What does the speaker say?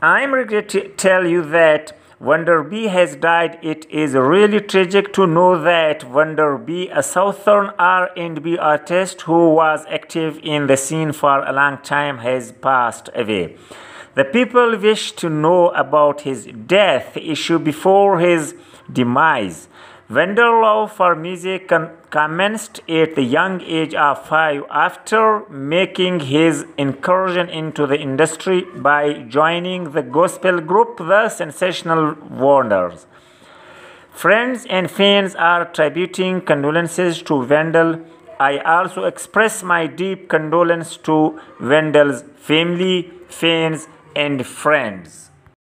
I'm regret to tell you that Wendell B has died. It is really tragic to know that Wendell B, a southern R&B artist who was active in the scene for a long time, has passed away. The people wish to know about his death issue before his demise. Wendell love for music commenced at the young age of five after making his incursion into the industry by joining the gospel group The Sensational Wonders. Friends and fans are tributing condolences to Wendell. I also express my deep condolence to Wendell's family, fans, and friends.